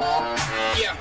Yeah.